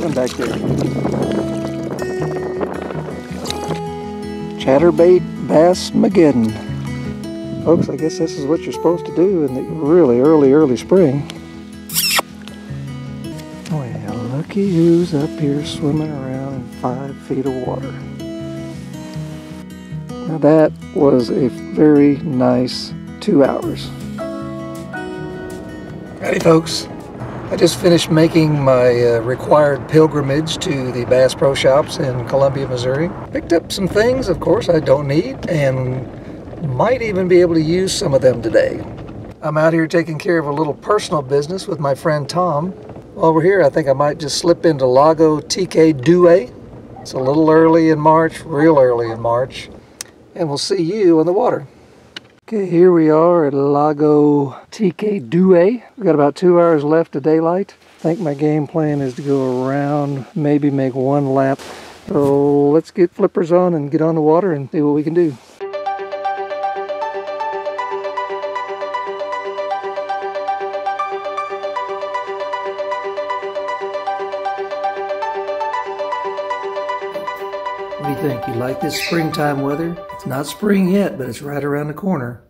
doing back there? Chatterbait Bass Mageddon. Folks, I guess this is what you're supposed to do in the really early, early spring. Well, looky who's up here swimming around in five feet of water. Now that was a very nice two hours. Howdy folks. I just finished making my uh, required pilgrimage to the Bass Pro Shops in Columbia, Missouri. Picked up some things, of course, I don't need and might even be able to use some of them today. I'm out here taking care of a little personal business with my friend Tom. While we're here, I think I might just slip into Lago TK Due. It's a little early in March, real early in March, and we'll see you on the water. Okay, here we are at Lago TK Due. We've got about two hours left of daylight. I think my game plan is to go around, maybe make one lap. So let's get flippers on and get on the water and see what we can do. What do you think? You like this springtime weather? It's not spring yet, but it's right around the corner.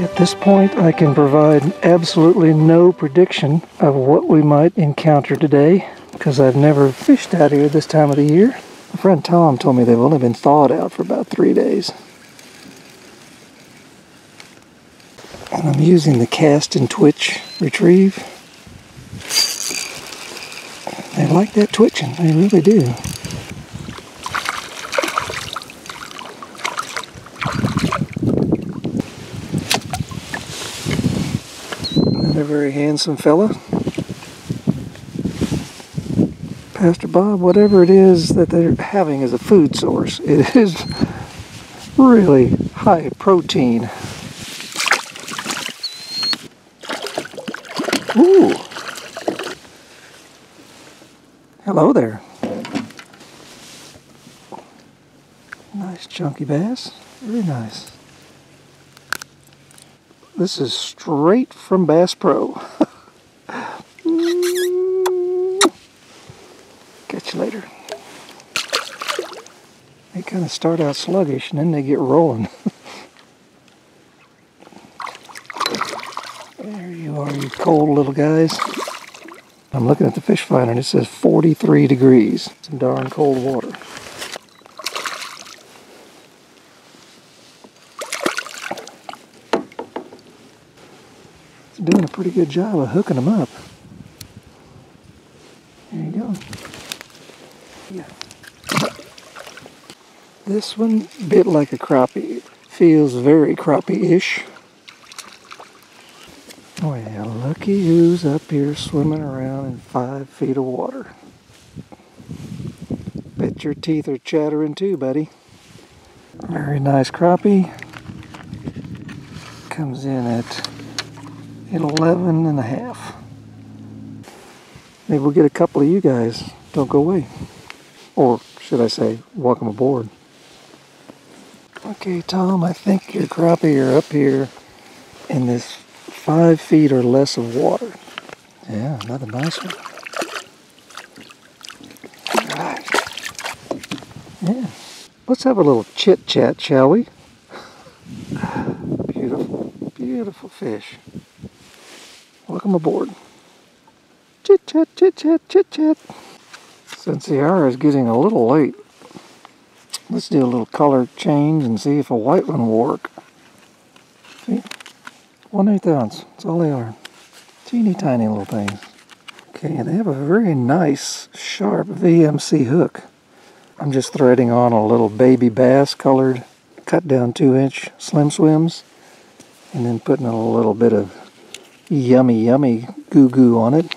At this point, I can provide absolutely no prediction of what we might encounter today because I've never fished out here this time of the year. My friend Tom told me they've only been thawed out for about three days. And I'm using the cast and twitch retrieve. They like that twitching, they really do. Another very handsome fella. Pastor Bob, whatever it is that they're having as a food source, it is really high protein. Ooh. Hello there. Nice chunky bass. Very nice. This is straight from Bass Pro. Catch you later. They kind of start out sluggish and then they get rolling. there you are, you cold little guys. I'm looking at the fish finder and it says 43 degrees. Some darn cold water. It's doing a pretty good job of hooking them up. There you go. Yeah. This one bit like a crappie. Feels very crappie-ish. Oh, well, looky who's up here swimming around in five feet of water. Bet your teeth are chattering too, buddy. Very nice crappie. Comes in at 11 and a half. Maybe we'll get a couple of you guys. Don't go away. Or should I say, welcome aboard. Okay, Tom, I think your crappie are up here in this five feet or less of water. Yeah, another nice one. All right. Yeah. Let's have a little chit chat, shall we? Beautiful, beautiful fish. Welcome aboard. Chit chat, chit chat, chit chat. Since the hour is getting a little late, let's do a little color change and see if a white one will work. One eighth ounce. That's all they are. Teeny tiny little things. Okay, they have a very nice, sharp VMC hook. I'm just threading on a little baby bass colored, cut down two inch Slim SwimZ, and then putting a little bit of yummy, yummy goo goo on it.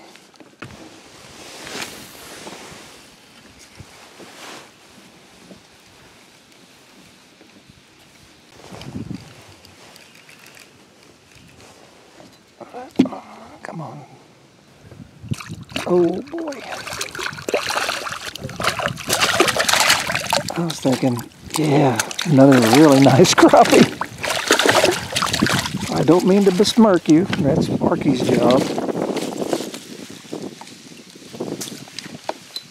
Oh boy. I was thinking, yeah, another really nice crappie. I don't mean to besmirk you, that's Marky's job.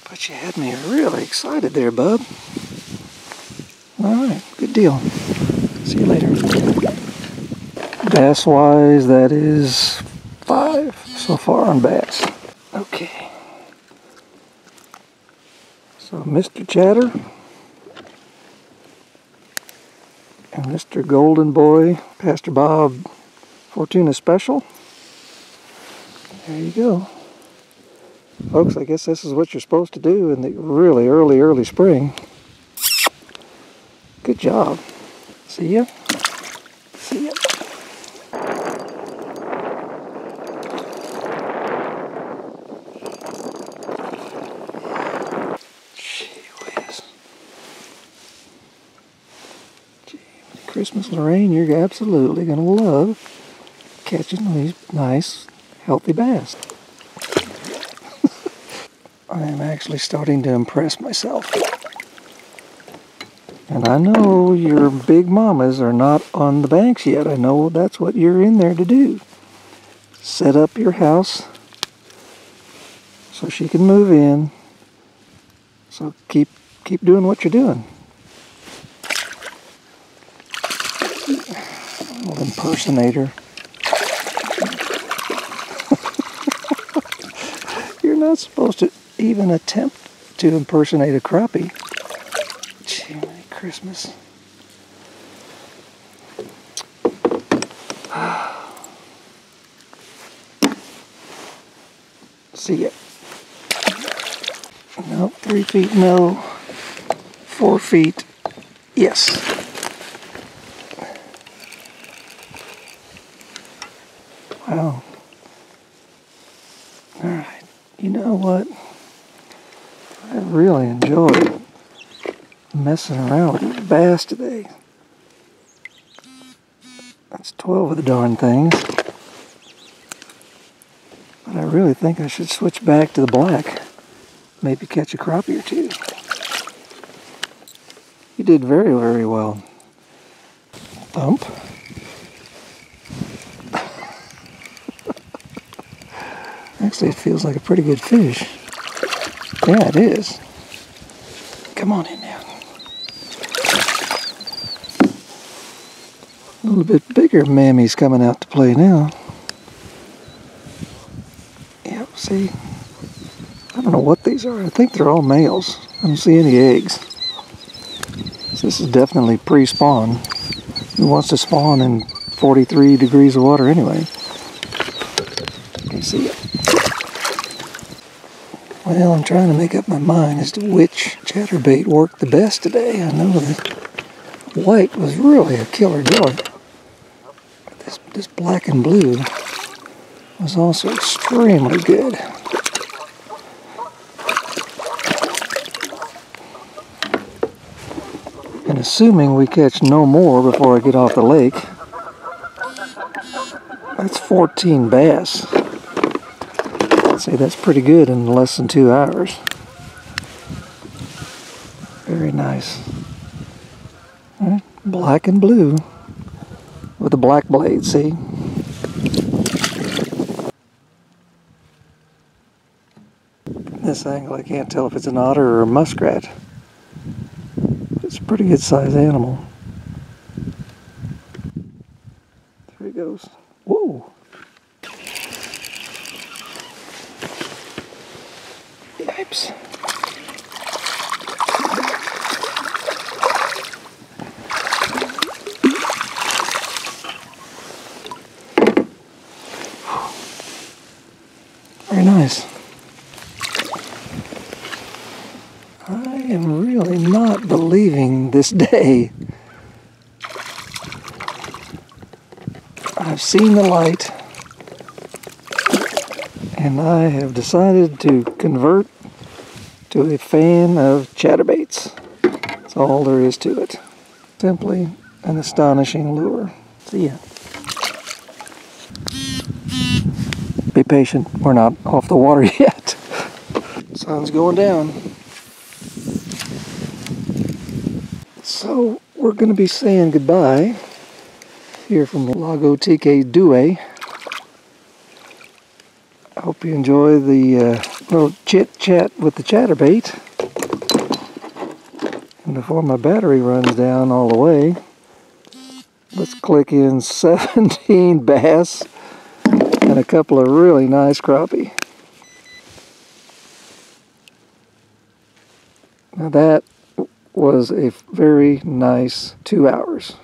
But you had me really excited there, bub. Alright, good deal. See you later. Bass-wise, that is five so far on bass. So Mr. Chatter and Mr. Golden Boy, Pastor Bob Fortuna Special. There you go. Folks, I guess this is what you're supposed to do in the really early, early spring. Good job. See ya. See ya. Gee whiz. Gee, Christmas Lorraine, you're absolutely going to love catching these nice, healthy bass. I am actually starting to impress myself. And I know your big mamas are not on the banks yet. I know that's what you're in there to do. Set up your house so she can move in. So keep keep doing what you're doing. Little impersonator. you're not supposed to even attempt to impersonate a crappie. Gee, Christmas. See ya. No, three feet, no. Four feet, yes. Wow. All right. You know what? I really enjoyed messing around with bass today. That's 12 of the darn things. But I really think I should switch back to the black. Maybe catch a crappie or two. You did very, very well. Thump. Actually, it feels like a pretty good fish. Yeah, it is. Come on in now. A little bit bigger mammy's coming out to play now. Yep, see? I don't know what these are. I think they're all males. I don't see any eggs. So this is definitely pre-spawn. Who wants to spawn in 43 degrees of water anyway? You see it? Well, I'm trying to make up my mind as to which chatterbait worked the best today. I know that white was really a killer dog. This, this black and blue was also extremely good. And assuming we catch no more before I get off the lake, that's 14 bass. Say that's pretty good in less than two hours. Very nice. Alright, Black and blue with a black blade, see? This angle, I can't tell if it's an otter or a muskrat. It's a pretty good sized animal. Yipes. Very nice. I am really not believing this day. I've seen the light and I have decided to convert to a fan of chatterbaits. That's all there is to it. Simply an astonishing lure. See ya. Be patient, we're not off the water yet. Sun's going down. So we're going to be saying goodbye here from Lago TK Due. I hope you enjoy the uh, little chit chat with the chatterbait. And before my battery runs down all the way, let's click in 17 bass and a couple of really nice crappie. Now that was a very nice two hours.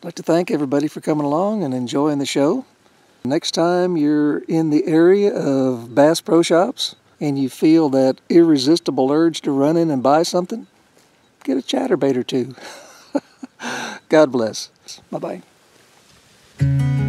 I'd like to thank everybody for coming along and enjoying the show. Next time you're in the area of Bass Pro Shops and you feel that irresistible urge to run in and buy something, get a chatterbait or two. God bless. Bye bye.